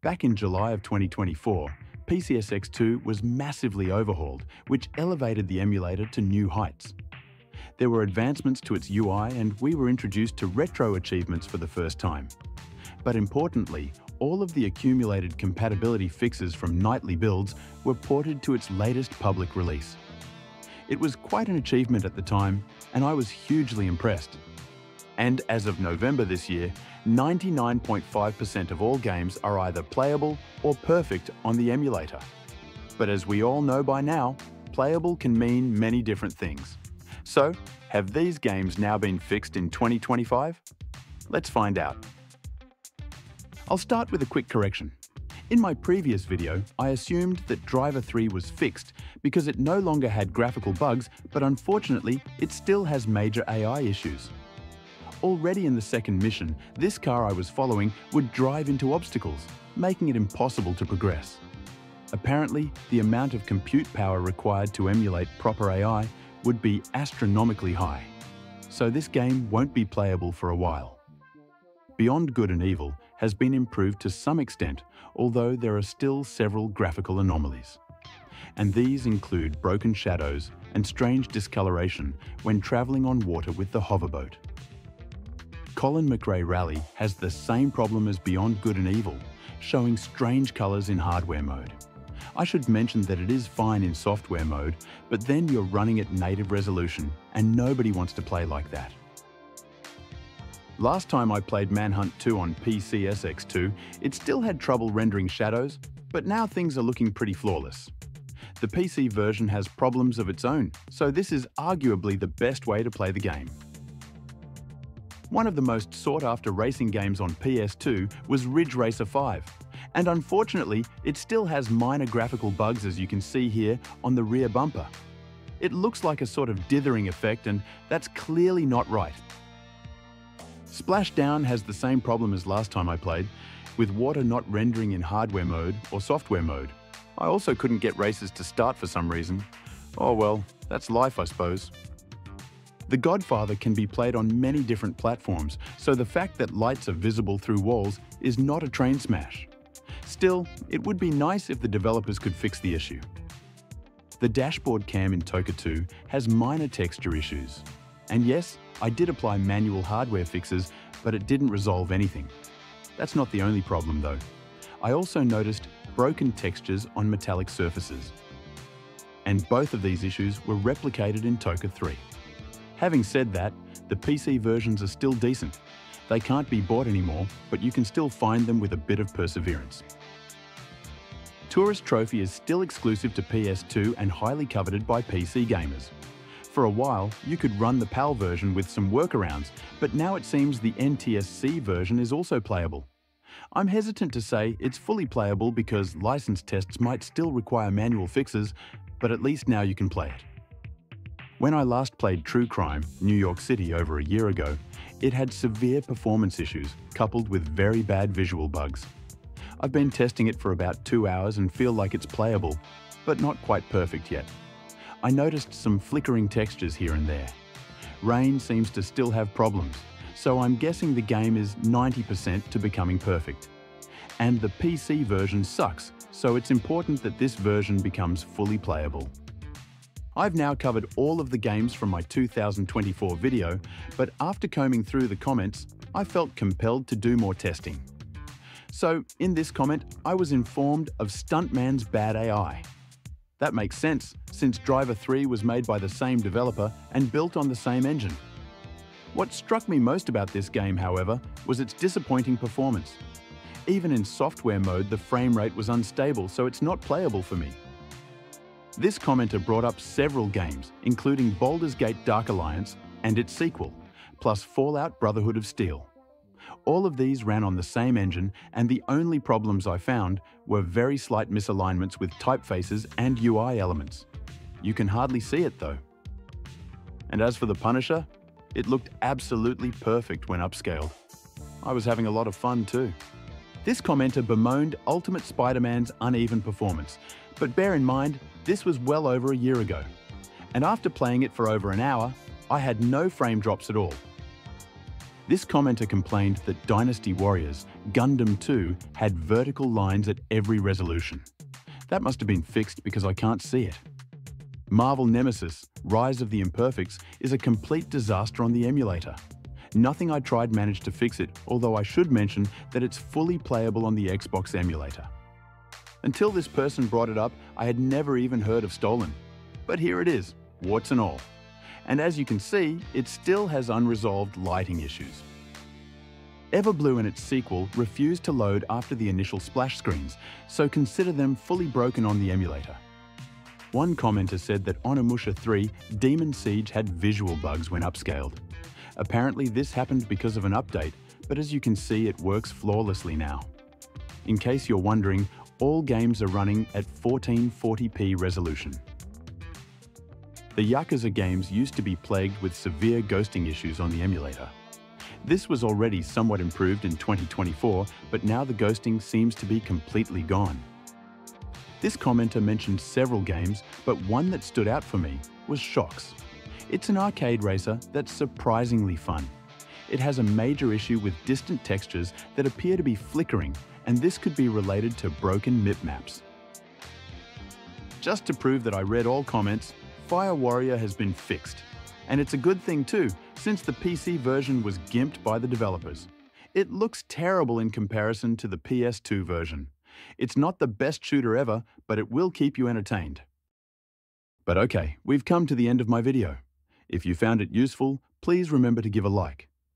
Back in July of 2024, PCSX2 was massively overhauled, which elevated the emulator to new heights. There were advancements to its UI and we were introduced to RetroAchievements for the first time. But importantly, all of the accumulated compatibility fixes from nightly builds were ported to its latest public release. It was quite an achievement at the time, and I was hugely impressed. And as of November this year, 99.5% of all games are either playable or perfect on the emulator. But as we all know by now, playable can mean many different things. So, have these games now been fixed in 2025? Let's find out. I'll start with a quick correction. In my previous video, I assumed that Driver 3 was fixed because it no longer had graphical bugs, but unfortunately, it still has major AI issues. Already in the second mission, this car I was following would drive into obstacles, making it impossible to progress. Apparently, the amount of compute power required to emulate proper AI would be astronomically high, so this game won't be playable for a while. Beyond Good and Evil has been improved to some extent, although there are still several graphical anomalies. And these include broken shadows and strange discoloration when travelling on water with the hoverboat. Colin McRae Rally has the same problem as Beyond Good and Evil, showing strange colours in hardware mode. I should mention that it is fine in software mode, but then you're running at native resolution, and nobody wants to play like that. Last time I played Manhunt 2 on PCSX2, it still had trouble rendering shadows, but now things are looking pretty flawless. The PC version has problems of its own, so this is arguably the best way to play the game. One of the most sought-after racing games on PS2 was Ridge Racer 5, and unfortunately, it still has minor graphical bugs as you can see here on the rear bumper. It looks like a sort of dithering effect and that's clearly not right. Splashdown has the same problem as last time I played, with water not rendering in hardware mode or software mode. I also couldn't get races to start for some reason. Oh well, that's life I suppose. The Godfather can be played on many different platforms, so the fact that lights are visible through walls is not a train smash. Still, it would be nice if the developers could fix the issue. The dashboard cam in TOCA 2 has minor texture issues. And yes, I did apply manual hardware fixes, but it didn't resolve anything. That's not the only problem though. I also noticed broken textures on metallic surfaces. And both of these issues were replicated in TOCA 3. Having said that, the PC versions are still decent. They can't be bought anymore, but you can still find them with a bit of perseverance. Tourist Trophy is still exclusive to PS2 and highly coveted by PC gamers. For a while, you could run the PAL version with some workarounds, but now it seems the NTSC version is also playable. I'm hesitant to say it's fully playable because license tests might still require manual fixes, but at least now you can play it. When I last played True Crime, New York City over a year ago, it had severe performance issues coupled with very bad visual bugs. I've been testing it for about two hours and feel like it's playable, but not quite perfect yet. I noticed some flickering textures here and there. Rain seems to still have problems, so I'm guessing the game is 90% to becoming perfect. And the PC version sucks, so it's important that this version becomes fully playable. I've now covered all of the games from my 2024 video, but after combing through the comments, I felt compelled to do more testing. So, in this comment, I was informed of Stuntman's bad AI. That makes sense, since Driver 3 was made by the same developer and built on the same engine. What struck me most about this game, however, was its disappointing performance. Even in software mode, the frame rate was unstable, so it's not playable for me. This commenter brought up several games, including Baldur's Gate Dark Alliance and its sequel, plus Fallout Brotherhood of Steel. All of these ran on the same engine, and the only problems I found were very slight misalignments with typefaces and UI elements. You can hardly see it though. And as for the Punisher, it looked absolutely perfect when upscaled. I was having a lot of fun too. This commenter bemoaned Ultimate Spider-Man's uneven performance, but bear in mind, this was well over a year ago. And after playing it for over an hour, I had no frame drops at all. This commenter complained that Dynasty Warriors, Gundam 2, had vertical lines at every resolution. That must have been fixed because I can't see it. Marvel Nemesis, Rise of the Imperfects, is a complete disaster on the emulator. Nothing I tried managed to fix it, although I should mention that it's fully playable on the Xbox emulator. Until this person brought it up, I had never even heard of Stolen. But here it is, warts and all. And as you can see, it still has unresolved lighting issues. Everblue and its sequel refused to load after the initial splash screens, so consider them fully broken on the emulator. One commenter said that Onimusha 3 Demon Siege had visual bugs when upscaled. Apparently this happened because of an update, but as you can see it works flawlessly now. In case you're wondering, all games are running at 1440p resolution. The Yakuza games used to be plagued with severe ghosting issues on the emulator. This was already somewhat improved in 2024, but now the ghosting seems to be completely gone. This commenter mentioned several games, but one that stood out for me was Shox. It's an arcade racer that's surprisingly fun. It has a major issue with distant textures that appear to be flickering, and this could be related to broken MIP maps. Just to prove that I read all comments, Fire Warrior has been fixed. And it's a good thing too, since the PC version was gimped by the developers. It looks terrible in comparison to the PS2 version. It's not the best shooter ever, but it will keep you entertained. But okay, we've come to the end of my video. If you found it useful, please remember to give a like.